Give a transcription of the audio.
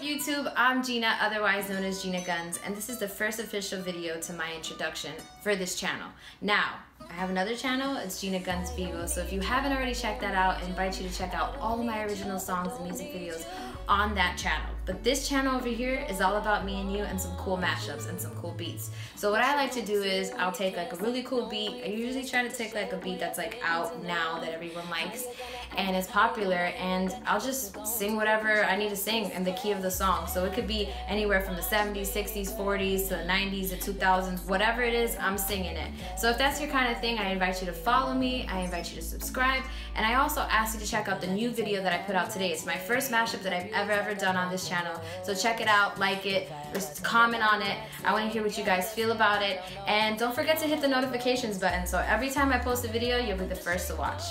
YouTube? I'm Gina, otherwise known as Gina Gunz, and this is the first official video to my introduction for this channel. Now, I have another channel, it's Gina Gunz Vevo, so if you haven't already checked that out, I invite you to check out all of my original songs and music videos on that channel. But this channel over here is all about me and you and some cool mashups and some cool beats. So what I like to do is I'll take like a really cool beat. I usually try to take like a beat that's like out now that everyone likes and is popular and I'll just sing whatever I need to sing in the key of the song. So it could be anywhere from the 70s, 60s, 40s to the 90s, the 2000s, whatever it is, I'm singing it. So if that's your kind of thing, I invite you to follow me, I invite you to subscribe, and I also ask you to check out the new video that I put out today. It's my first mashup that I've ever, ever done on this channel. So check it out, like it, comment on it. I want to hear what you guys feel about it. And don't forget to hit the notifications button so every time I post a video, you'll be the first to watch.